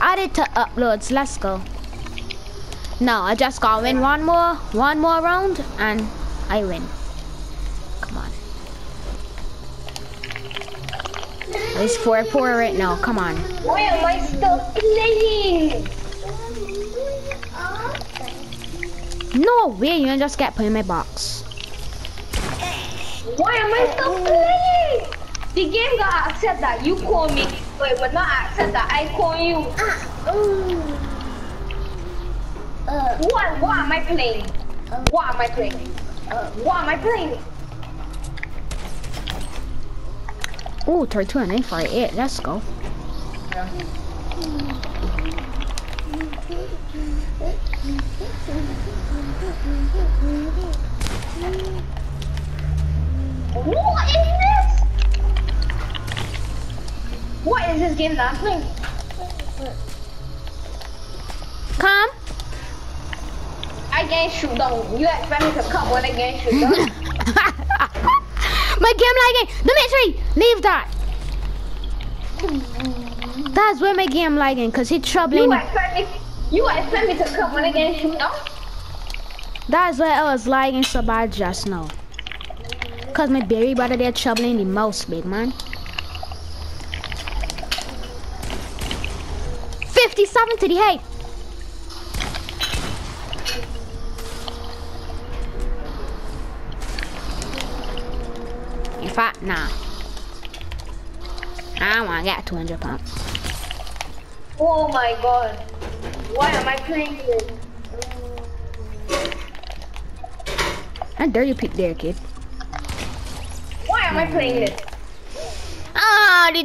Add it to uploads. Let's go. No, I just gotta win one more, one more round, and I win. Come on. It's 4-4 right now. Come on. Why am I still playing? No way, you just get put in my box. Why am I still playing? The game got accept that you call me, but it will not accept that I call you. Ah, uh, uh. What, what am I playing? Uh. What am I playing? What am I playing? Ooh, 32 and 848. Let's go. What is this? What is this game that I'm playing? Come. I can't shoot down. You expect me to come when I can't shoot down? my game lagging. Dimitri, leave that. That's where my game lagging, cause he's troubling. You expect me, you expect me to come when I can't shoot down? That's why I was lagging so bad just now. Cause my baby brother there troubling the most, big man. 57 to the head. In fact, nah. I don't wanna get 200 pounds. Oh my god. Why am I playing this? How dare you pick there, kid? Why am I playing this? Ah, the